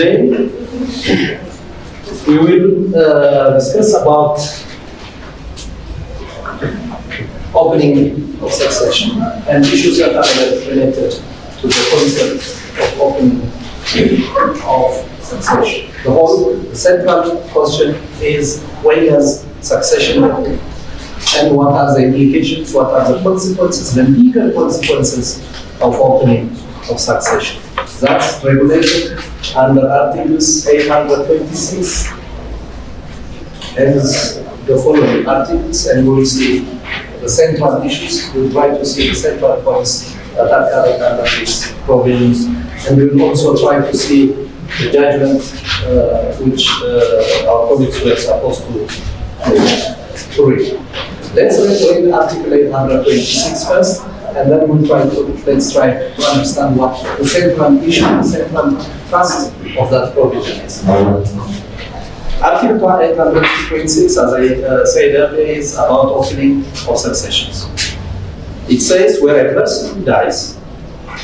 Today, we will uh, discuss about opening of succession and issues that are related to the concept of opening of succession. The whole central question is when does succession happen and what are the implications, what are the consequences, the legal consequences of opening of succession. That's regulated under Articles 826 as the following articles, and we'll see the central issues. We'll try to see the central points that are covered under these provisions, and we will also try to see the judgment uh, which uh, our colleagues were supposed to, to read. Let's read Article 826 first, and then we'll try to let's try to understand what the central issue, the central thrust of that provision is. Article 826, as I uh, said earlier, is about opening of successions. It says where a person dies,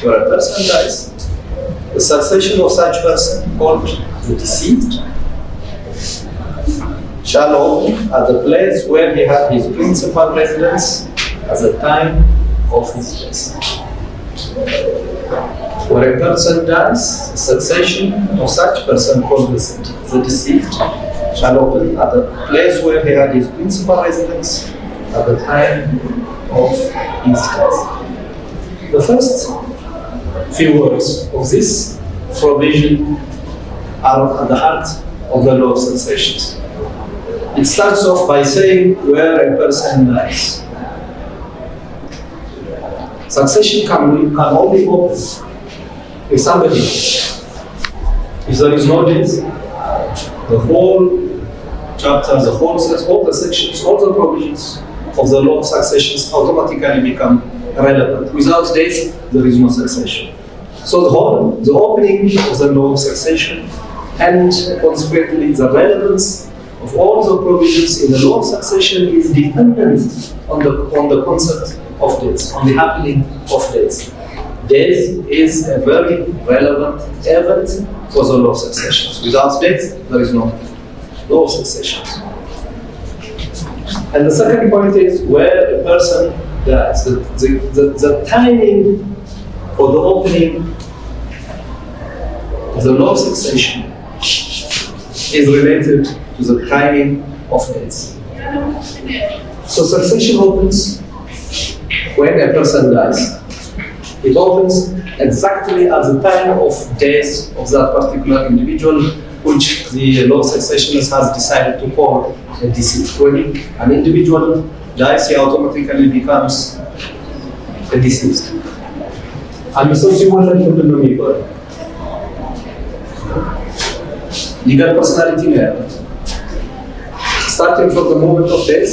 where a person dies, the succession of such person called the deceased shall open at the place where he had his principal residence at the time of his death. A person dies, the succession of such person called the, deceased shall open at the place where he had his principal residence at the time of his death. The first few words of this provision are at the heart of the law of successions. It starts off by saying where a person dies. Succession can, can only open if somebody, if there is no death, the whole chapter, the whole set, all the sections, all the provisions of the law of successions automatically become relevant. Without death, there is no succession. So the whole, the opening of the law of succession and consequently the relevance of all the provisions in the law of succession is dependent on the, on the concept of death, on the happening of death. Death is a very relevant event for the law of successions. Without death, there is no law of successions. And the second point is where a person dies. The, the, the, the timing for the opening of the law of succession is related to the timing of death. So succession opens when a person dies. It opens exactly at the time of death of that particular individual, which the law of successionist has decided to call a deceased. When an individual dies, he automatically becomes a deceased. I'm associating ምንድን ነው የሚባለው? legal personality ነው ያለው። Starting from the moment of death,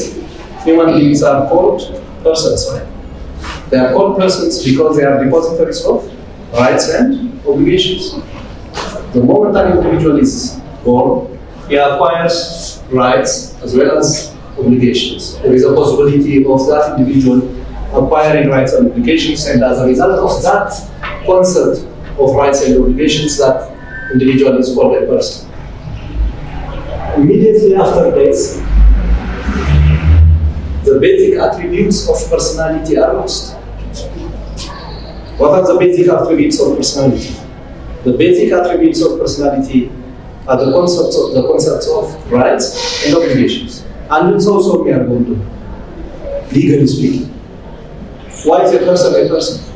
human beings are called persons, right? They are called persons because they are depositories of rights and obligations. The moment an individual is born, he acquires rights as well as obligations. There is a possibility of that individual acquiring rights and obligations, and as a result of that concept of rights and obligations, that individual is called a person. Immediately after death, the basic attributes of personality are lost. What are the basic attributes of personality? The basic attributes of personality are the concepts of the concepts of rights and obligations. And also we are going to, legally speaking. Why is a person a person?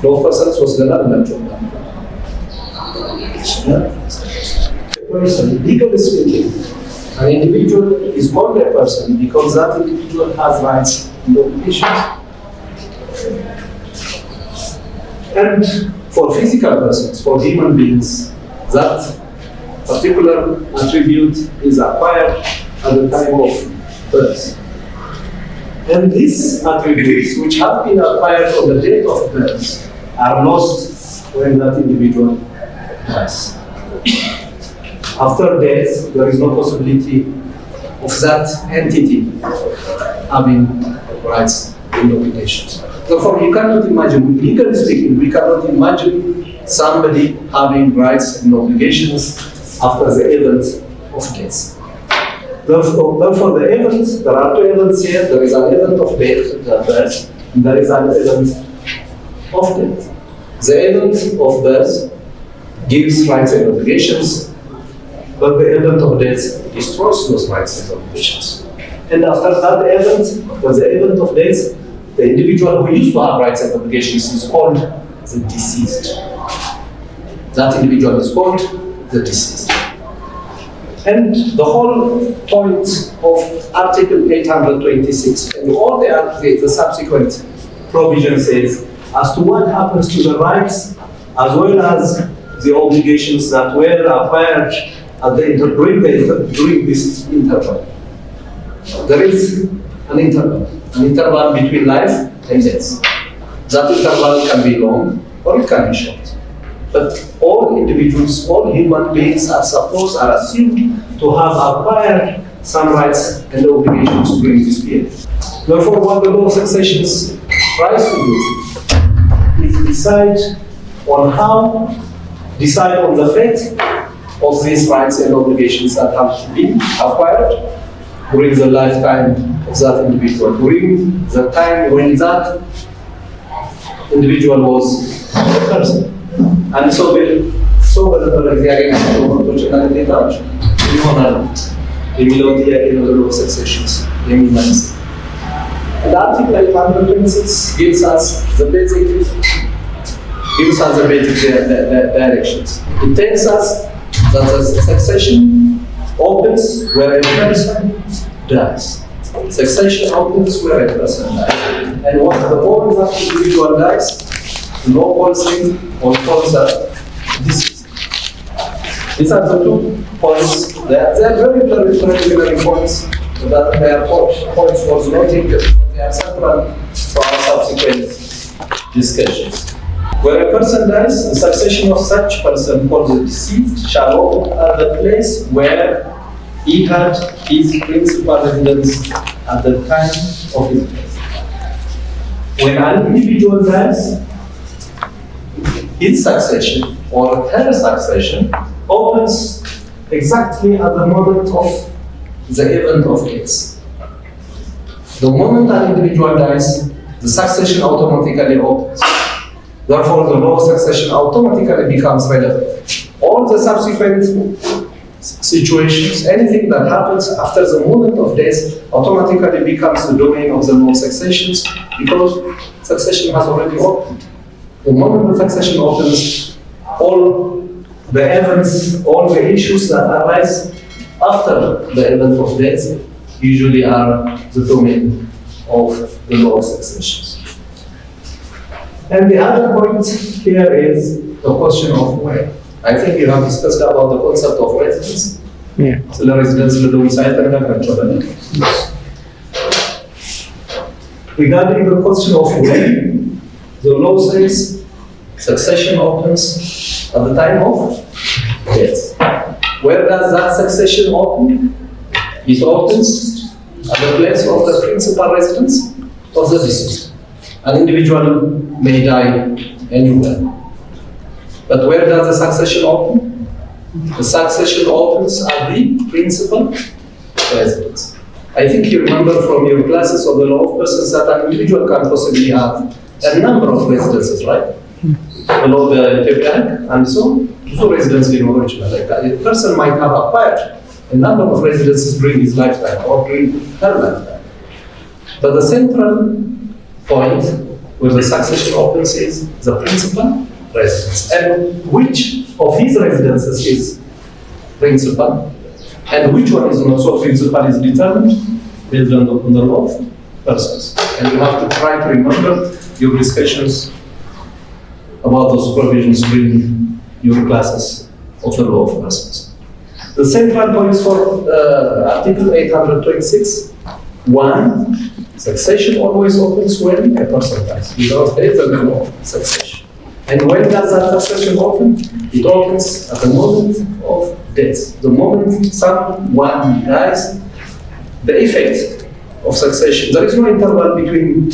Persons was the A person, legally speaking, an individual is called a person because that individual has rights and obligations. And for physical persons, for human beings, that particular attribute is acquired at the time of birth. And these attributes, which have been acquired on the date of birth, are lost when that individual dies. After death, there is no possibility of that entity having rights and obligations. Therefore, you cannot imagine, legally speaking, we cannot imagine somebody having rights and obligations after the event of death. Therefore, therefore, the event, there are two events here. There is an event of birth, and there is an event of death. The event of birth gives rights and obligations, but the event of death destroys those rights and obligations. And after that event, after the event of death, the individual who used to have rights and obligations is called the deceased. That individual is called the deceased. And the whole point of Article 826 and all the, the subsequent provisions is as to what happens to the rights as well as the obligations that were acquired at the inter- during, the, during this interval. There is an interval, an interval between life and death. That interval can be long or it can be short. But all individuals, all human beings are supposed, are assumed to have acquired some rights and obligations during this period. Therefore, what the law of successions tries to do is decide on how, decide on the fate of these rights and obligations that have been acquired during the lifetime of that individual, during the time when that individual was a person. And so so በነበረ ጊዜ ያገኛቸው መብቶችና ግዴታዎች ይሆናሉ የሚለውን ጥያቄ ነው the law of successions የሚመልስ And Article 826 gives us the basic gives us the basic di- di- di- directions. It tells us that the succession opens where a person dies. Succession opens where a person dies. And what the moment that individual dies, no him or calls her deceased. These are the two points. They are, they are very, preliminary points, they are points, points worth noting. They are central for our subsequent discussions. Where a person dies, the succession of such person called the deceased shall open at the place where he had his principal residence at the time of his death. When an individual dies, his succession or her succession opens exactly at the moment of the event of death. The moment an individual dies, the succession automatically opens. Therefore, the law of succession automatically becomes relevant. All the subsequent situations, anything that happens after the moment of death automatically becomes the domain of the law of successions because succession has already opened. The moment the succession opens, all the events, all the issues that arise after the event of death usually are the domain of the law of successions. And the other point here is the question of where. I think you have discussed about the concept of residence. Yeah. So the residence the domicile and Regarding the question of when, the law says succession opens at the time of death. Where does that succession open? It opens at the place of the principal residence of the deceased. An individual may die anywhere. But where does the succession open? The succession opens at the principal residence. I think you remember from your classes of the law of persons that an individual can possibly have a number of residences, right? The law of the Ethiopian and so ብዙ residence ሊኖሩ ይችላል። Like a person might have acquired a number of residences during his lifetime or during her lifetime. But the central point where the succession is the principal residence. And which of his residences is principal and which one is not so principal is determined based on the, on the law of persons. And you have to try to remember your discussions about those provisions during your classes of the law of persons. The central points for uh, Article 826 one, succession always opens when a person dies. Without death, there is no succession. And when does that succession open? It opens at the moment of death. The moment someone dies, the effect of succession. There is no interval between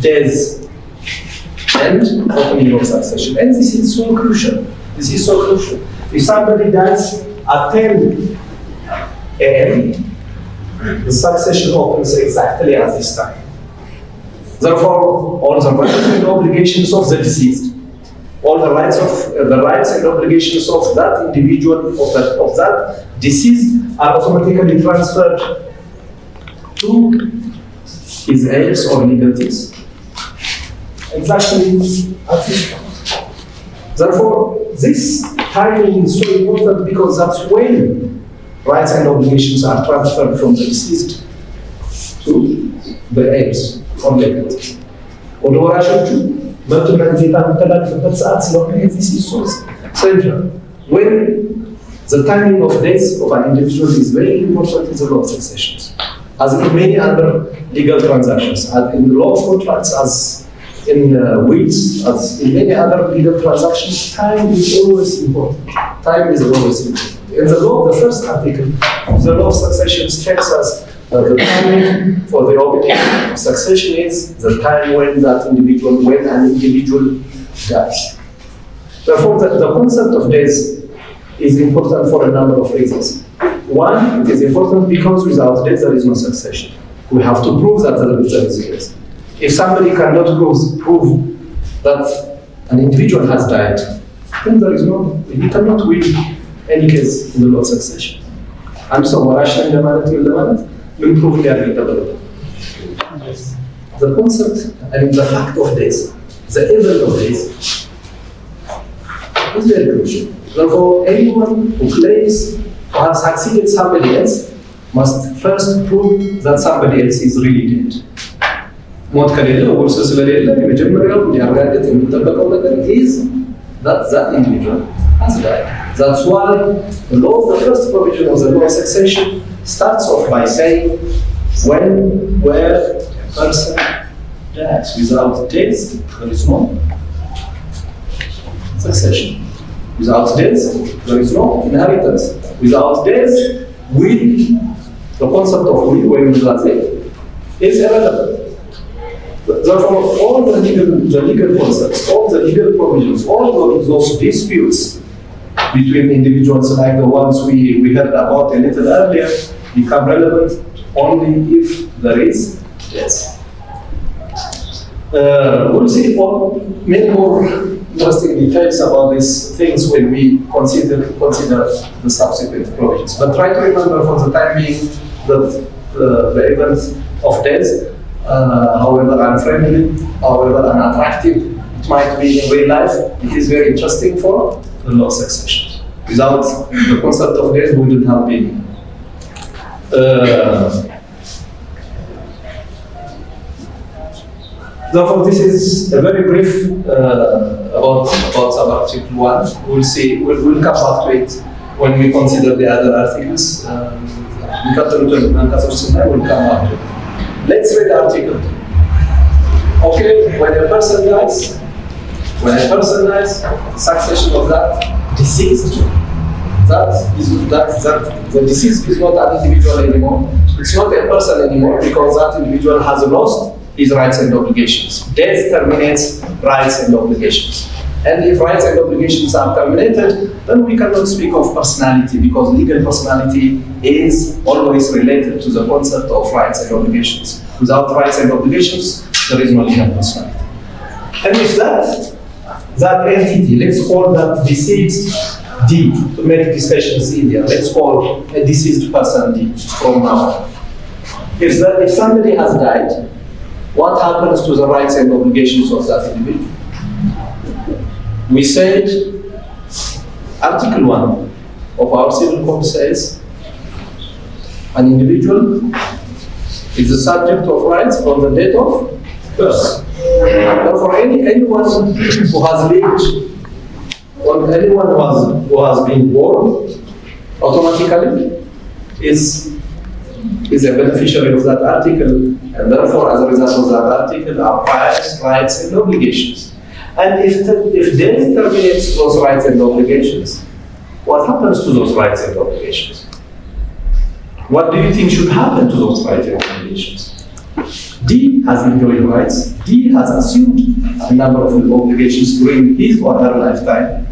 death and opening of succession. And this is so crucial. This is so crucial. If somebody dies at 10 a.m., the succession opens exactly at this time. Therefore, all the rights and obligations of the deceased, all the rights of uh, the rights and obligations of that individual of that of that deceased are automatically transferred to his heirs or legatees. Exactly at this point. Therefore, this timing is so important because that's when rights and obligations are transferred from the deceased to the heirs or legalities. ወደ ወራሾቹ መብትና ግዴታ የሚተላለፍበት ሰዓት ስለሆነ this is so central. When the timing of death of an individual is very important in the law of successions. As in many other legal transactions, as in the law of contracts, as in uh, wills, as in many other legal transactions, time is always important. Time is always important. In the law, the first article of the law of succession us that the timing for the opening of succession is the time when that individual, when an individual dies. Therefore, the, the concept of death is important for a number of reasons. One, it is important because without death there is no succession. We have to prove that there is death. If somebody cannot prove, prove that an individual has died, then there is no, he cannot win any case in the law of succession. አንድ ሰው ወራሽ ነኝ ለማለት ምን ለማለት ምን ፕሩቭ ሊያደርግ ይጠበቅበታል? The concept, I mean the fact of death, the event of death is very crucial. Therefore, anyone who claims to have succeeded somebody else must first prove that somebody else is really dead. ሞት ከሌለ ውርስ ስለሌለ የመጀመሪያው ሊያረጋግጥ የሚጠበቀው ነገር is that that individual died. That's why the law, the first provision of the law of succession starts off by saying when, where a person dies. Without death, there is no succession. Without death, there is no inheritance. Without death, will, the concept of will, when we is irrelevant. Therefore, all the legal, the legal concepts, all the legal provisions, all those disputes between individuals like the ones we, we heard about a little earlier become relevant only if there is yes. Uh, we'll see many more interesting details about these things when we consider consider the subsequent provisions. But try to remember for the time being that uh, the event of death uh, however unfriendly, however unattractive it might be in real life, it is very interesting for the law of succession. Without the concept of death, we wouldn't have been. Uh, therefore, this is a very brief uh, about about sub-article one. We'll see. We'll, we'll come back to it when we consider the other articles. Um, we'll come back to it. Let's read Article 2. Okay, when a person dies, when a person dies, succession of that deceased, that is that that the deceased is not an individual anymore. It's not a person anymore because that individual has lost his rights and obligations. Death terminates rights and obligations. And if rights and obligations are terminated, then we cannot speak of personality because legal personality is always related to the concept of rights and obligations. Without rights and obligations, there is no legal personality. And if that, that entity, let's call that deceased D to make discussions easier, let's call a deceased person D from now. If, that, if somebody has died, what happens to the rights and obligations of that individual? We said Article 1 of our civil code says an individual is the subject of rights from the date of birth. Therefore, any, anyone who has lived or anyone who has, who has been born automatically is, is a beneficiary of that article, and therefore, as a result of that article, acquires rights and obligations. And if, if death terminates those rights and obligations, what happens to those rights and obligations? What do you think should happen to those rights and obligations? D has enjoyed rights. D has assumed a number of obligations during his or her lifetime.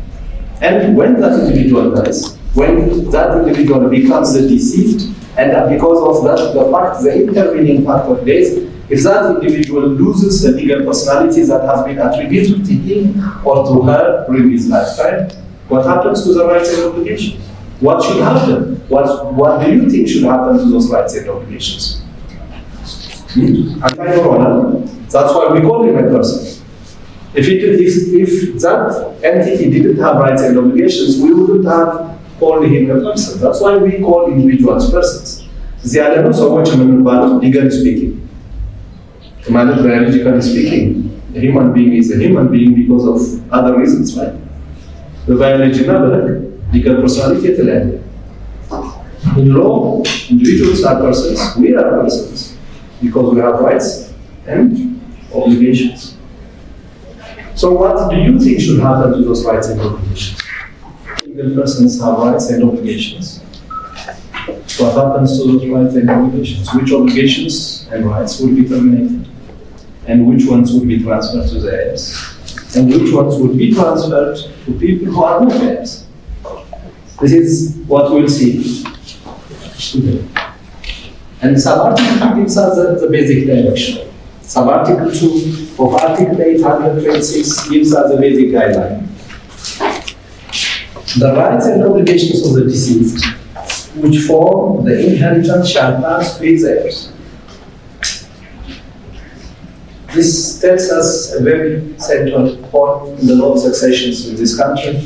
And when that individual dies, when that individual becomes the deceased, and because of that, the fact, the intervening fact of death, if that individual loses the legal personality that has been attributed to him or to her during his lifetime, what happens to the rights and obligations? What should happen? What, what do you think should happen to those rights and obligations? That's why we call him a person. If, it, if, if that entity didn't have rights and obligations, we wouldn't have called him a person. That's why we call individuals persons. زیادہ سوچ من بات legally speaking. Commanded biologically speaking, a human being is a human being because of other reasons, right? The biology number, legal personality, law. In law, individuals are persons, we are persons because we have rights and obligations so what do you think should happen to those rights and obligations legal persons have rights and obligations what happens to those rights and obligations? Which obligations and rights will be terminated? And which ones will be transferred to the heirs? And which ones will be transferred to people who are not heirs? This is what we'll see today. And sub-article 2 gives us the, the basic direction. Sub-article 2 of Article 826 gives us the basic guideline. The rights and obligations of the deceased which form the inheritance shall pass to his heirs. This tells us a very central point in the law of successions in this country,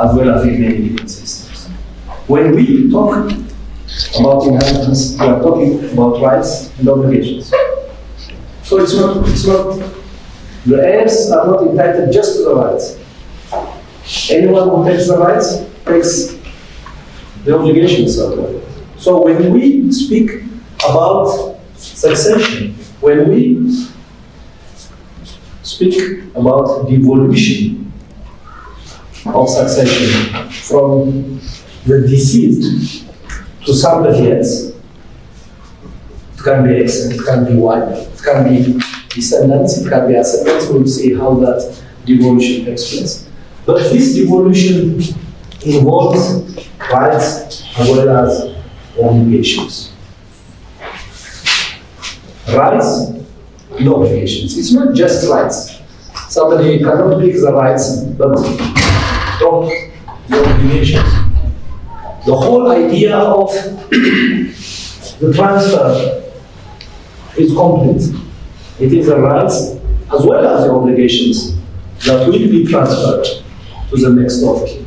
as well as in many legal systems. When we talk about inheritance, we are talking about rights and obligations. So it's not, it's not, the heirs are not entitled just to the rights. Anyone who takes the rights takes the obligations are there. So when we speak about succession, when we speak about devolution of succession from the deceased to somebody else, it can be X, it can be Y, it can be descendants, it can be ascendants. We'll see how that devolution takes place. But this devolution involves rights as well as obligations. Rights, no obligations. It's not just rights. Somebody cannot pick the rights but drop the obligations. The whole idea of the transfer is complete. It is the rights as well as the obligations that will be transferred to the next of kin.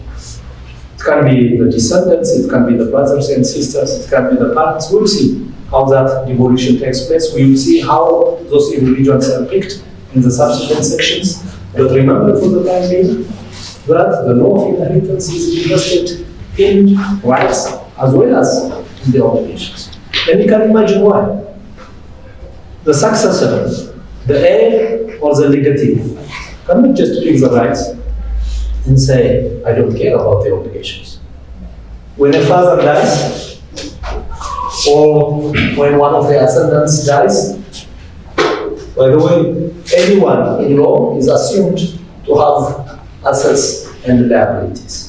It can be the descendants, it can be the brothers and sisters, it can be the parents. We'll see how that devolution takes place. We will see how those individuals are picked in the subsequent sections. But remember for the time being that the law of inheritance is interested in rights as well as in the obligations. And you can imagine why. The successor, the heir or the legatee, cannot just pick the rights and say, I don't care about the obligations. When a father dies, or when one of the ascendants dies, by the way, anyone in law is assumed to have assets and liabilities.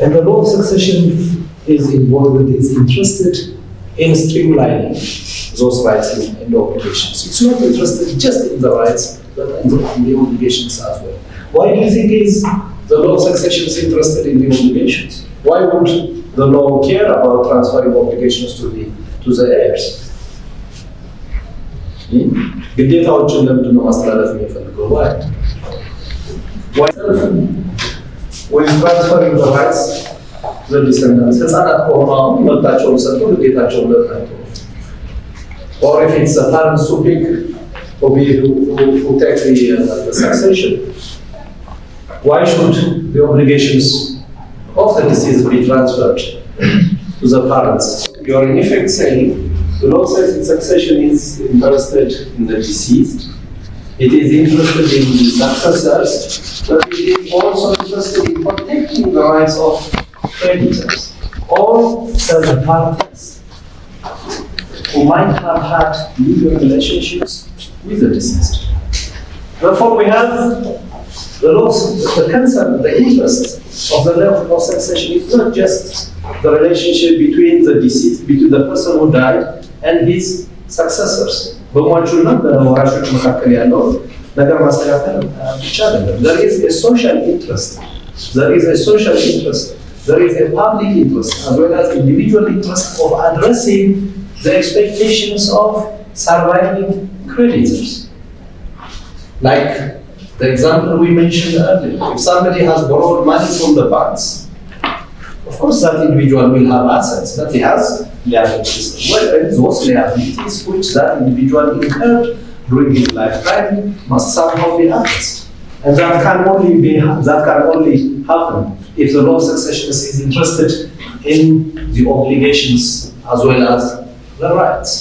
And the law of succession is involved, is interested in streamlining those rights and obligations. It's not interested just in the rights, but in the, in the obligations as well. Why do you think is the law of succession is interested in the obligations? Why would the law care about transferring obligations to the to the heirs? ግዴታዎችን ለምንድን ነው ማስተላለፍ የሚፈልገው? Why? Why? When transferring the rights the descendants ህፃናት ከሆኑ አሁን መብታቸውን ሰጥቶ ግዴታቸውን ለምን Or if it's the parents who pick who, be, who, who, who take the, uh, the succession, why should the obligations of the deceased be transferred to the parents? You are in effect saying the law says that succession is interested in the deceased, it is interested in the successors, but it is also interested in protecting the rights of creditors or third parties. who might have had legal relationships with the deceased. Therefore, we have the law, the concern, the interest of the law of succession is not just the relationship between the deceased, between the person who died and his successors. በሟቹና በወራሾች መካከል ያለው ነገር ማስተካከል ብቻ አይደለም። There is a social interest. There is a social interest. There is a public interest as well as individual interest of addressing the expectations of surviving creditors. Like the example we mentioned earlier, if somebody has borrowed money from the banks, of course that individual will have assets, but he has liabilities as well, and those liabilities which that individual incurred during his lifetime must somehow be addressed. And that can only be that can only happen if the law of succession is interested in the obligations as well as the rights.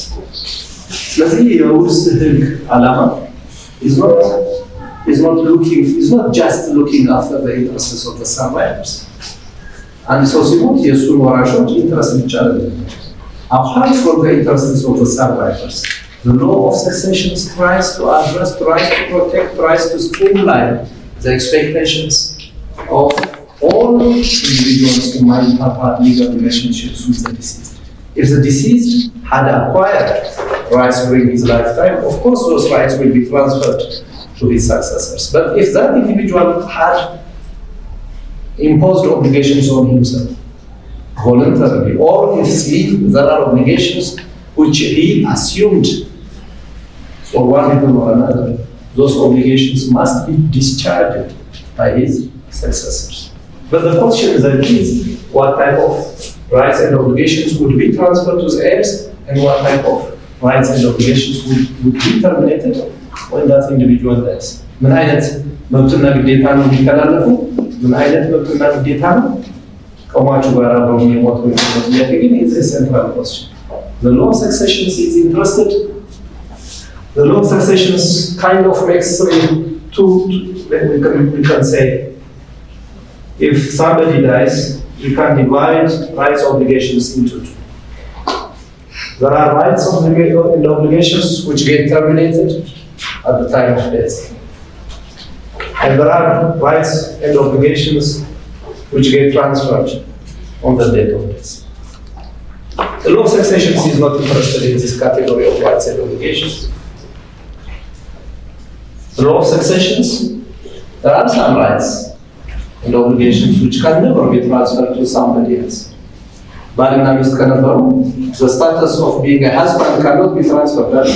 ስለዚህ የውርስ ህግ ዓላማ is not is not looking is not just looking after the interests of the survivors. አንድ ሰው ሲሞት የእሱን ወራሾች ኢንትረስት ብቻ አይደለም። Apart from the interests of the survivors, the law of succession tries to address, tries to protect, tries to streamline the expectations of all individuals who might have had legal relationships with the deceased. If the deceased had acquired rights during his lifetime, of course those rights will be transferred to his successors. But if that individual had imposed obligations on himself voluntarily, or if he, there are obligations which he assumed for one reason or another, those obligations must be discharged by his successors. But the question then is what type of rights and obligations would be transferred to the heirs and what type of rights and obligations would, would be terminated when that individual dies. ምን አይነት መብትና ግዴታ ነው የሚተላለፉ? ምን አይነት መብትና ግዴታ ነው how much we are abrogating, what we are not Again, it's a central question. The law of succession is interested. The law of successions kind of makes two, two we, can, we can say, if somebody dies, you can divide rights obligations into two. There are rights and obligations which get terminated at the time of death. And there are rights and obligations which get transferred on the date of death. The law of succession is not interested in this category of rights and obligations. The law of successions, there are some rights and obligations which can never be transferred to somebody else. ባልና ሚስት ከነበሩ the status of being a husband cannot be transferred. right?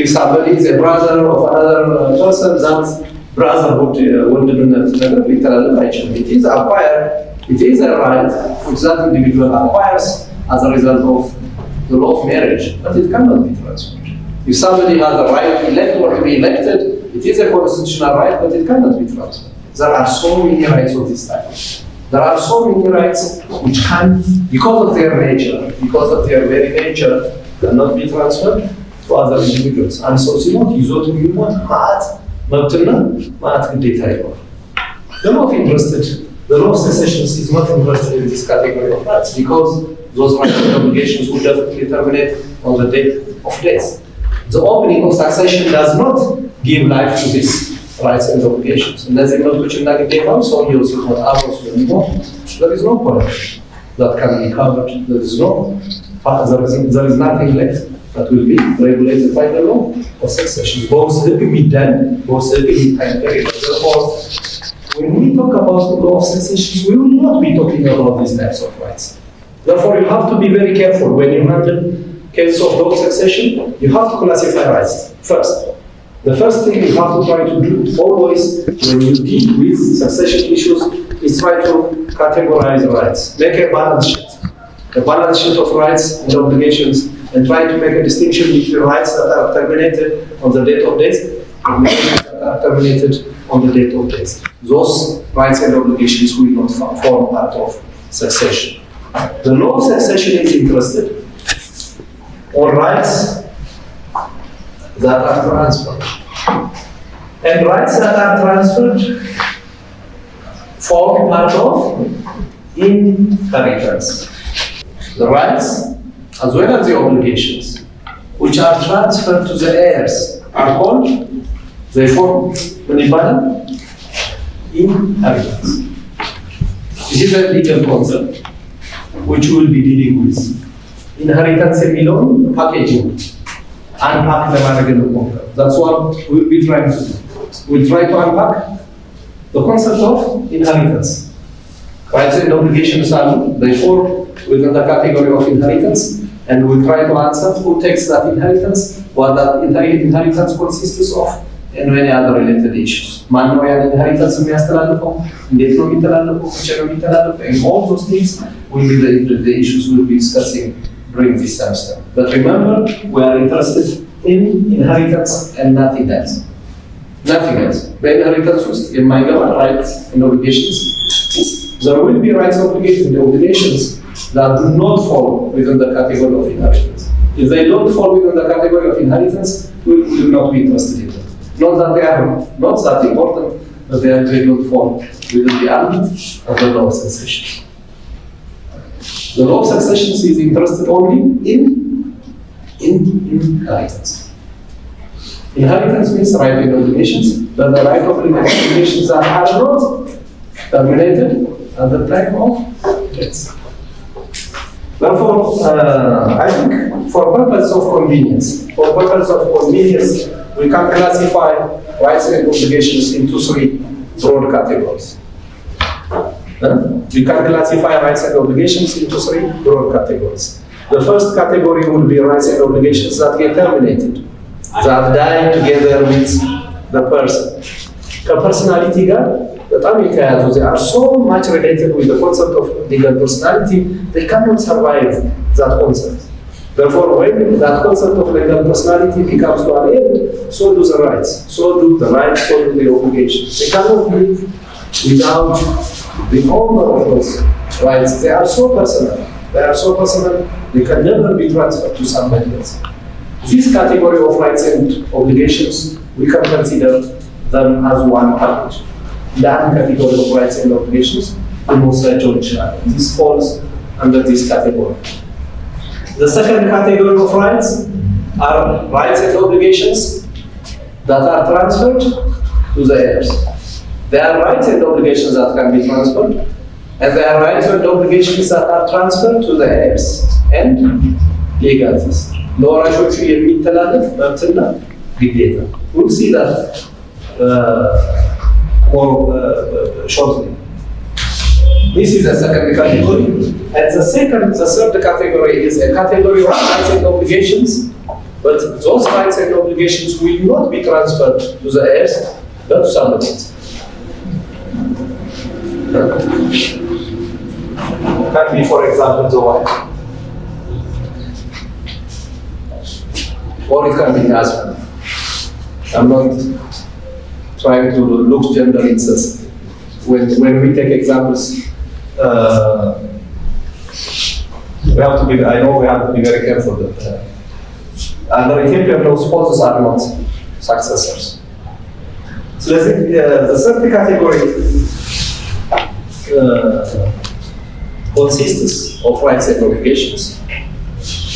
If somebody is a brother of another uh, person, that Rather, would uh, literal relation. It is acquired, it is a right which that individual acquires as a result of the law of marriage, but it cannot be transferred. If somebody has a right to elect or to be elected, it is a constitutional right, but it cannot be transferred. There are so many rights of this type. There are so many rights which can, because of their nature, because of their very nature, cannot be transferred to other individuals. And so, Simon, you to me one heart መብትና ማዕት ግዴታ ይኖራል። The law of interested, the law of succession is not interested in this category of rights because those rights and obligations will definitely terminate on the date of death. The opening of succession does not give life to these rights and obligations. እነዚህ መብቶችና ግዴታዎች ሰውየው ሲሞት አብሮ ስለሚሞት there is no point that can be covered. There is no, there is, there is nothing left that will be regulated by the law of succession, both Midan, both time period. Therefore, when we talk about the law of succession, we will not be talking about these types of rights. Therefore, you have to be very careful when you handle cases of law of succession. You have to classify rights first. The first thing you have to try to do always when you deal with succession issues is try to categorize rights, make a balance sheet. A balance sheet of rights and obligations and try to make a distinction between rights that are terminated on the date of death and rights that are terminated on the date of death. Those rights and obligations will not form part of succession. The law of succession is interested on rights that are transferred. And rights that are transferred form part of inheritance. The rights as well as the obligations, which are transferred to the heirs, are called, they form ምን ይባላል? Inheritance. This is a legal concept which we will be dealing with. Inheritance የሚለውን ፓኬጅ ነው። አንፓክ ለማድረግ እንሞክር። That's what we'll be trying to do. We'll try to unpack the concept of inheritance. Rights and obligations are therefore within the category of inheritance, and we'll try to answer who takes that inheritance, what that inher- inheritance consists of, and many other related issues. ማን ነው ያን inheritance የሚያስተላልፈው? እንዴት ነው የሚተላለፈው? መቼ ነው የሚተላለፈው? And all those things will be the, the, the issues we'll be discussing during this semester. But remember, we are interested in inheritance and nothing else. Nothing else. በኢንሄሪታንስ ውስጥ የማይገባ rights and obligations there will be rights and obligations, and obligations that do not fall within the category of inheritance. If they don't fall within the category of inheritance, we will not be interested in them. Not that they are not that important, but they, are, don't fall within the ambit of the law of succession. The law of succession is interested only in, in inheritance. Inheritance means right and obligations, but the right of obligations are not terminated at the time of death. Therefore, uh, I think for purpose of convenience, for purpose of convenience, we can classify rights and obligations into three broad categories. Uh, we can classify rights and obligations into three broad categories. The first category would be rights and obligations that get terminated, that die together with the person. ከፐርሶናሊቲ ጋር በጣም የተያያዙ they are so much related with the concept of legal personality they cannot survive that concept therefore when that concept of legal personality becomes to an end so do the rights so do the rights so do the obligations they cannot live without the owner of those rights they are so personal they are so personal they can never be transferred to somebody else this category of rights and obligations we can consider them as one package that category of rights and obligations and also jurisdiction. This falls under this category. The second category of rights are rights and obligations that are transferred to the heirs. There are rights and obligations that can be transferred, and there are rights and obligations that are transferred to the heirs and legatees. ለወራሾቹ የሚተላለፍ መብትና ግዴታ። We'll see that uh, more uh, shortly. This is the second category. And the second, the third category is a category of rights and obligations, but those rights and obligations will not be transferred to the heirs, but to somebody else. Can be, for example, the wife. Or it can be the husband. I'm not trying to look gender insensitive. When, when we take examples, uh, we have to be, I know we have to be very careful that uh, under Ethiopian law, spouses are not successors. So let's say, uh, the third category uh, consists of rights and obligations.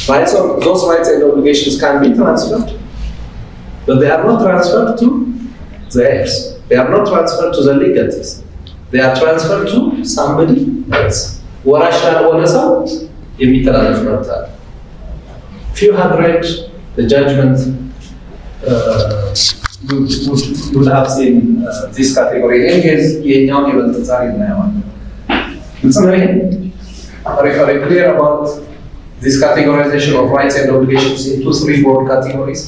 Rights of, those rights and obligations can be transferred, but they are not transferred to the heirs. They are not transferred to the legatees. They are transferred to somebody else. ወራሽ ላልሆነ ሰው የሚተላለፍ መብት አለ። If you had read the judgment, uh, you, you, you would have seen uh, this category. In case የኛውን ይበልጥ ዛሬ እናየዋለን። ግልጽ ነው ይሄ? Are you- are you clear about this categorization of rights and obligations into three broad categories?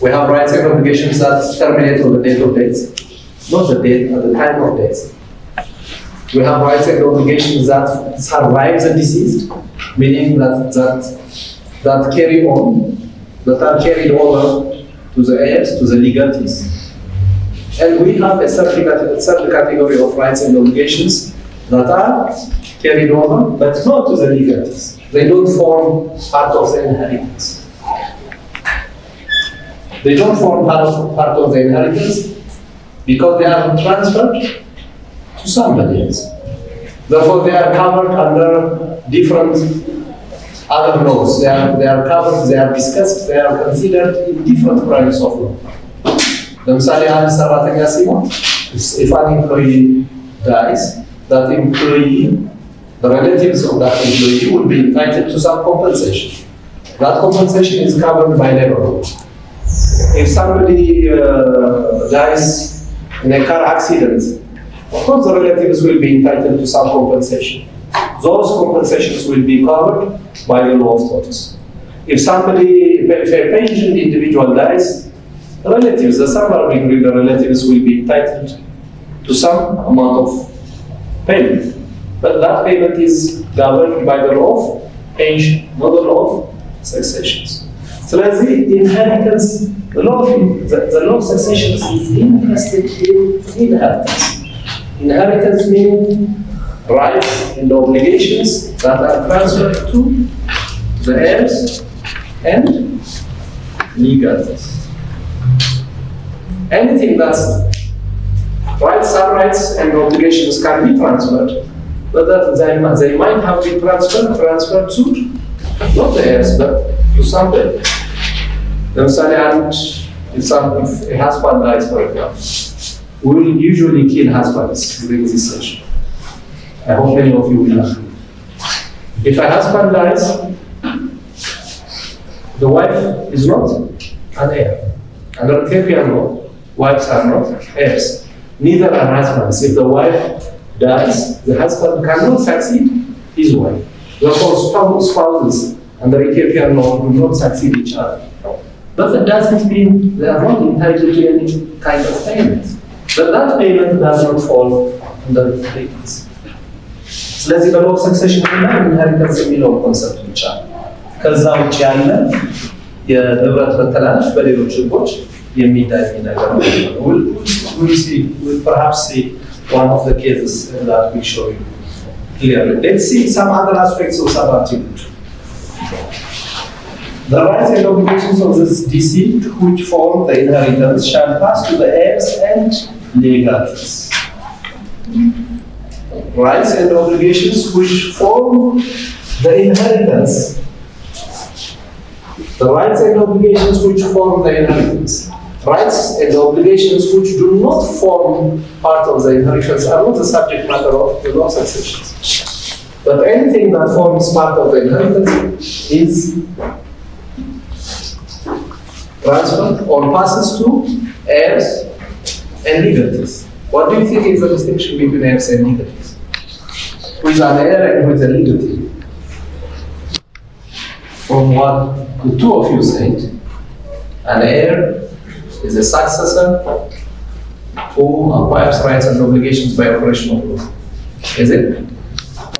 We have rights and obligations that terminate on the date of death, not the date, at the time of death. We have rights and obligations that survive the deceased, meaning that that that carry on, that are carried over to the heirs, to the legatees. And we have a certain category of rights and obligations that are carried over, but not to the legatees. They don't form part of the inheritance. They don't form part of, part of the inheritance because they are transferred to somebody else. Therefore, they are covered under different other laws. They are, they are covered, they are discussed, they are considered in different branches of law. ለምሳሌ አንድ ሰራተኛ ሲሞት if an employee dies, that employee, the relatives of that employee will be entitled to some compensation. That compensation is covered by labor law. If somebody uh, dies in a car accident, of course the relatives will be entitled to some compensation. Those compensations will be covered by the law of torts. If somebody, if a pensioned individual dies, the relatives, the surviving the relatives will be entitled to some amount of payment. But that payment is governed by the law of pension, not the law of successions ስለዚህ inheritance, the law of, the, the law of successions is interested in inheritance. Inheritance means rights and obligations that are transferred to the heirs and legals. Anything that's rights, some rights and obligations can be transferred, but that they, might- they might have been transferred, transferred to not the heirs, but to somebody. ለምሳሌ አንድ if some if a husband dies for example, we will usually kill husbands during this session. I hope many of you will agree. If a husband dies, the wife is not an heir. Under Ethiopian law, wives are not heirs. Neither are husbands. If the wife dies, the husband cannot succeed his wife. Therefore, spouse- spouses under Ethiopian law do not succeed each other. But that doesn't mean they are not entitled to any kind of payment. But that payment does not fall under inheritance. ስለዚህ በሎ ሰክሴሽን እና ኢንሄሪተንስ የሚለው ኮንሰፕት ብቻ ነው። ከዛ ውጭ ያለ የንብረት መተላለፍ በሌሎች ህጎች የሚዳኝ ነገር ነው። We'll- we'll see, we'll perhaps see one of the cases that will show you clearly. Let's see some other aspects of subarticulate. The rights and obligations of this deceased which form the inheritance shall pass to the heirs and legates. Rights and obligations which form the inheritance. The rights and obligations which form the inheritance. Rights and obligations which do not form part of the inheritance are not the subject matter of the law successions. But anything that forms part of the inheritance is transferred or passes to heirs and legatees. What do you think is the distinction between heirs and legatees? Who is an heir and who is a legatee? From what the two of you said, an heir is a successor who acquires rights and obligations by operation of law. Is it?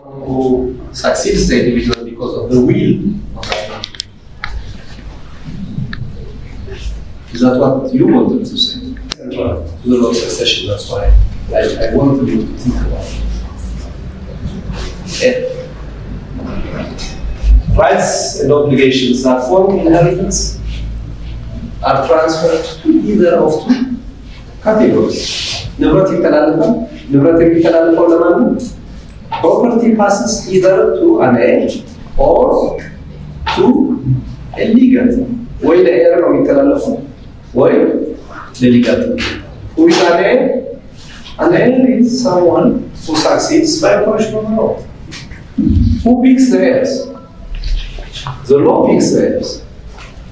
Who succeeds the individual because of the will of that man. Is that what you wanted to say? Central to the law of succession, that's why I, I wanted you to think about it. Eh, Rights and obligations that form inheritance are transferred to either of two categories. ንብረት ይተላለፋል። ንብረት የሚተላለፈው ለማን ነው? Property passes either to an heir or to a legate. ወይ ለኤር ነው የሚተላለፈው well, the legatee. Who is that? end? An end is someone who succeeds by virtue of the law. Who picks the heirs? The law picks the heirs.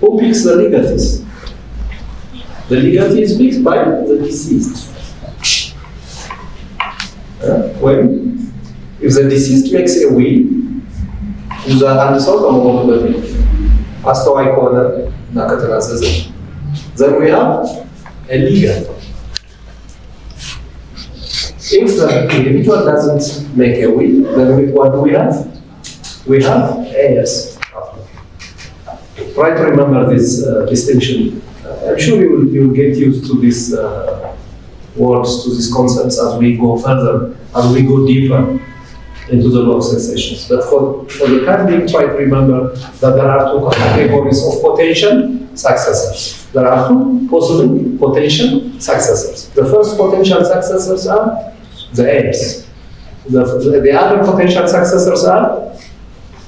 Who picks the legatees? The legatee is picked by the deceased. Uh, when if the deceased makes a will, who's the answer? or movement, as to I call that, nakatana says then we have a legal. If the individual doesn't make a will, then we, what do we have? We have heirs. Try to remember this uh, distinction. Uh, I'm sure you will, you will get used to these uh, words, to these concepts as we go further, as we go deeper into the law of successions. But for, for the time being, try to remember that there are two categories of potential successors. There are two possible potential successors. The first potential successors are the heirs. The, the, the other potential successors are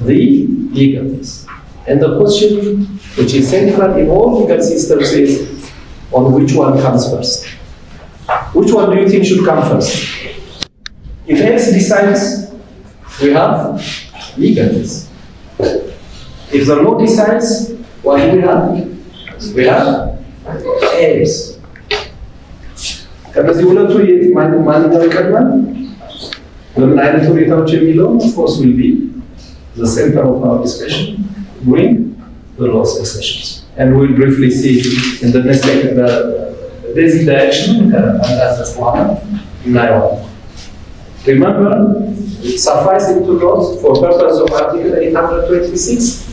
the legatees. And the question which is central in all legal systems is on which one comes first. Which one do you think should come first? If X decides, we have legatees. If the law decides, what do we have? We have heirs. ከነዚህ ሁለቱ ማንኛው ይቀድማል? በምን አይነት ሁኔታዎች የሚለው ኦፍኮርስ ዊል ቢ the center of our discussion during the law successions. And we'll briefly see in the next lecture the basic direction ከአንዳንድ በኋላ እናየዋለን። Remember, it suffices to note for purpose of Article 826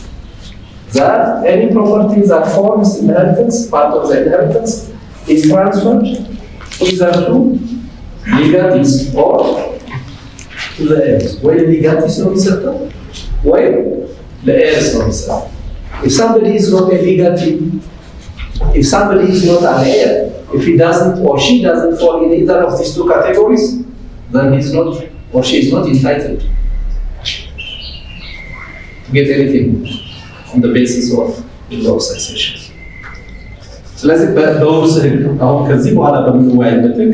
that any property that forms inheritance, part of the inheritance, is transferred either to legates or to the heirs. When legates non certain, when the heirs non certain. If somebody is not a legatee, if somebody is not an heir, if he doesn't or she doesn't fall in either of these two categories, then he's not or she is not entitled to get anything. On the basis of law of succession. ስለዚህ በውርስ ህግ አሁን ከዚህ በኋላ በምንወያይበት ህግ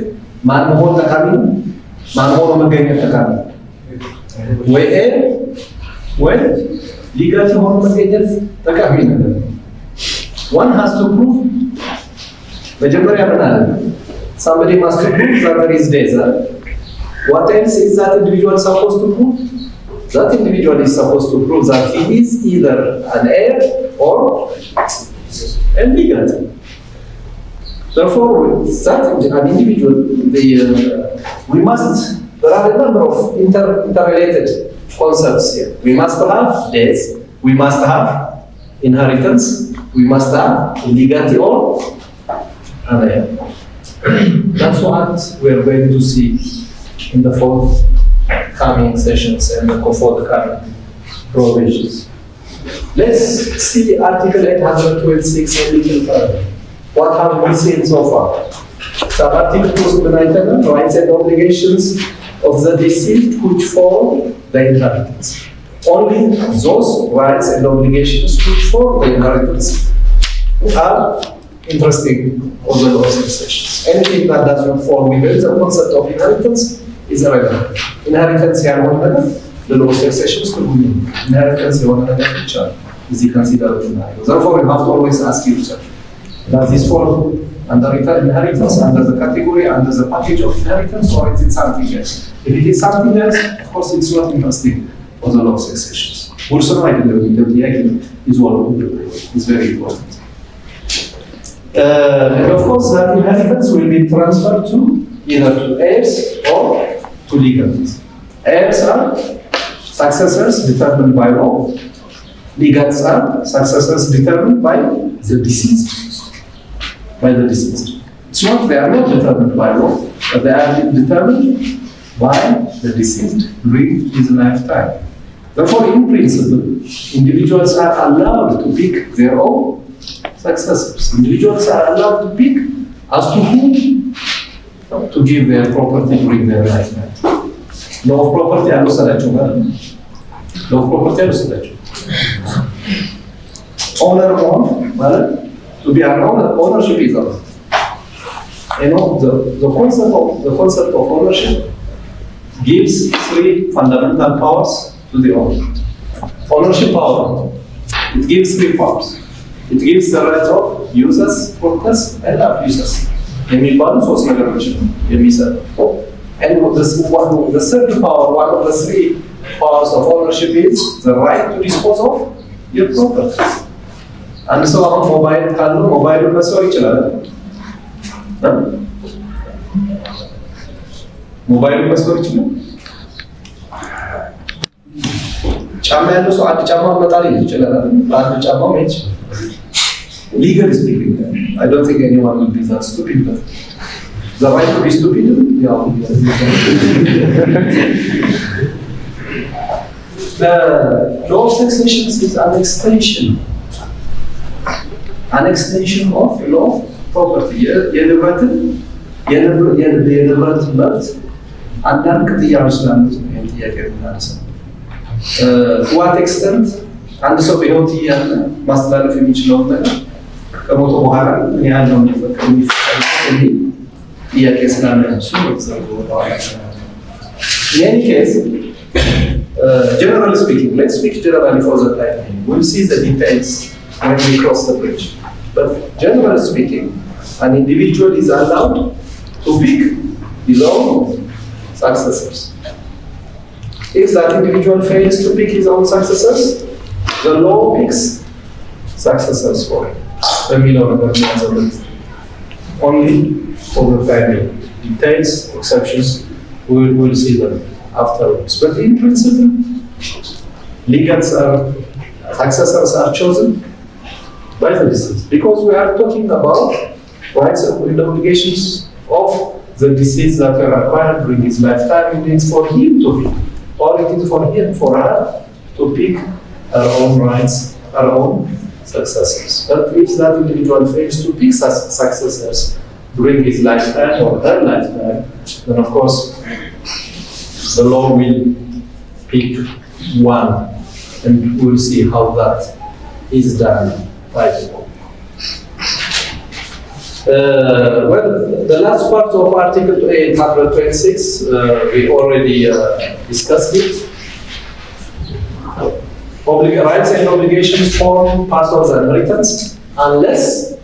ማን መሆን ጠቃሚ ነው? ማን ሆኖ መገኘት ጠቃሚ ነው? ወይ ኤ ወይ ሊጋቲ ሆኖ መገኘት ጠቃሚ ነው። ዋን ሃዝ ቱ ፕሩቭ መጀመሪያ ምን አለ? must prove that there is death. What else is that individual supposed to prove? That individual is supposed to prove that he is either an heir or a legatee. Therefore, that an individual, the, uh, we must, there are a number of inter, interrelated concepts here. We must have death, we must have inheritance, we must have legatee or an heir. That's what we're going to see in the forthcoming sessions and the forthcoming provisions. Let's see Article 826 a little further. What have we seen so far? Sub-Article 2 rights and obligations of the deceased which form the inheritance. Only those rights and obligations which form the inheritance are interesting for the successions. Anything that does not fall within the concept of inheritance is irrelevant. Inheritance ያልሆነ ነገር ለሎ ሰክሴሽን ውስጥ ሁሉ inheritance የሆነ ነገር ብቻ እዚህ consider እናደርገው። Therefore, you have to always ask yourself, does this fall under inheritance, under the category, under the package of inheritance, or is it something else? If it is something else, of course, it's not interesting for the law of successions. ውርስ ነው አይደለም የሚለው ጥያቄ is one is very important. Uh, and of course, that inheritance will be transferred to either to heirs or to legatees. Heirs are successors determined by law. Legates are successors determined by the deceased. By the deceased. It's not they are not determined by law, but they are determined by the deceased during his lifetime. Therefore, in principle, individuals are allowed to pick their own successors. Individuals are allowed to pick as to whom to give their property during their lifetime. Law of property አልወሰዳቸው ማለት ነው። law of property አልወሰዳቸው owner on ማለት to be an owner ownership is a you know the the concept of the concept of ownership gives three fundamental powers to the owner. Ownership power it gives three powers. It gives the right of users, workers, and abusus. የሚባሉ ሶስት ነገሮች ነው የሚሰጠው። And this one, the third power, one of the three powers of ownership is the right to dispose of your property. አንድ ሰው አሁን ሞባይል ካለው ሞባይሉን መስበር ይችላል። ሞባይሉን መስበር ይችላል። ጫማ ያለው ሰው አንድ ጫማ መጣል ይችላል። በአንድ ጫማ መሄድ ይችላል። legally speaking, I don't think anyone will be that stupid, but the right to be stupid, yeah. the law of successions is an extension, an extension of law of property. የንብረትን የንብረት መብት አንዳንድ ቅጥያዎች ስላሉት ነው ይህን ጥያቄ የምናነሳው። to what extent አንድ ሰው በህይወት እያለ ማስተላለፍ የሚችለውን ነገር كما ظهر لأنهم يفكرون في هي كيس نعمل In any case, uh, generally speaking, let's speak generally for the time being. We'll see the details when we cross the bridge. But generally speaking, an individual is allowed to pick his own successors. If that individual fails to pick his own successors, the law picks successors for him family or non-members only for the family. Details, exceptions, we will see them afterwards. But in principle, ligands uh, are, successors are chosen by the deceased because we are talking about rights and obligations of the deceased that were acquired during his lifetime. It is for him to pick, or it is for him, for her to pick her own rights, her own successors. But if that individual fails to pick successors during his lifetime or her lifetime, then of course the law will pick one, and we'll see how that is done by the law. Uh, well, the last part of Article 826, uh, we already uh, discussed it. Oblig- rights and obligations form part of the inheritance unless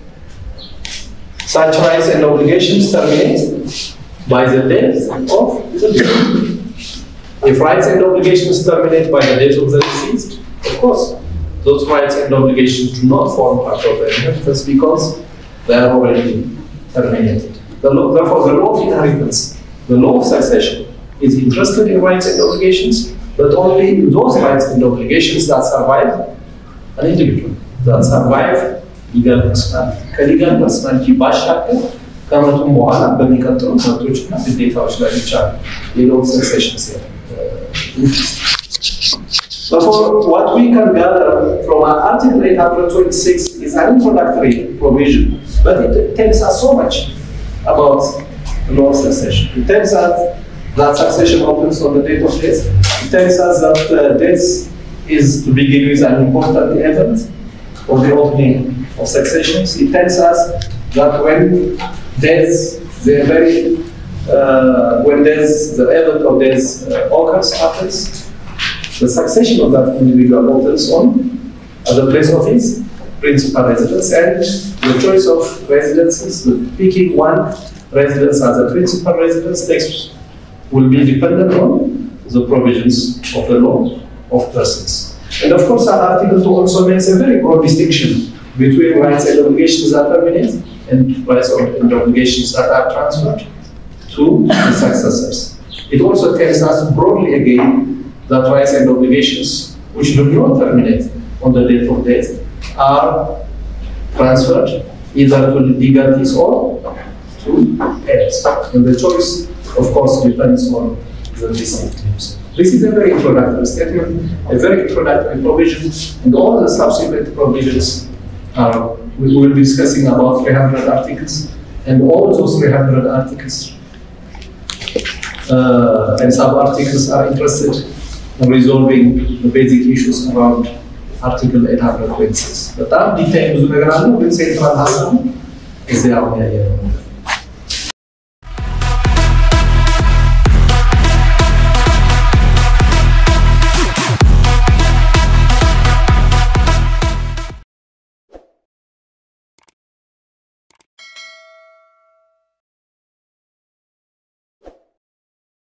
such rights and obligations terminate by the death of the deceased. If rights and obligations terminate by the death of the deceased, of course, those rights and obligations do not form part of the inheritance because they are already terminated. The law, therefore, the law of inheritance, the law of succession, is interested in rights and obligations, but only those rights and obligations that survive an individual, that survive legal personality. ከሊጋል ፐርሰናሊቲ ባሻገር ከመጡም በኋላ በሚቀጥሉ መብቶችና ግዴታዎች ላይ ብቻ የሎው ሰክሴሽን Therefore, what we can gather from Article 826 is an introductory provision, but it tells us so much about the law of succession. It tells us that succession opens on the date of death. Tells us that uh, death is to begin with an important event for the opening of successions. It tells us that when death, the very uh, when death, the event of death uh, occurs, happens, the succession of that individual opens on at the place of his principal residence and the choice of residences, the picking one residence as a principal residence takes will be dependent on the provisions of the law of persons. And of course, our Article 2 also makes a very broad distinction between rights and obligations that terminate and rights and obligations that are transferred to the successors. It also tells us broadly again that rights and obligations which do not terminate on the date of death are transferred either to legatees or to heirs. And the choice, of course, depends on the deceased himself. This is a very introductory statement, a very introductory provision, and all the subsequent provisions are, we will be discussing about 300 articles, and all those 300 articles uh, and sub-articles are interested in resolving the basic issues around Article 826. በጣም ዲቴይል ብዙ ነገር አለ፣ ግን ሴንትራል ሀሳቡ እዚያ አሁን ያየነው ነገር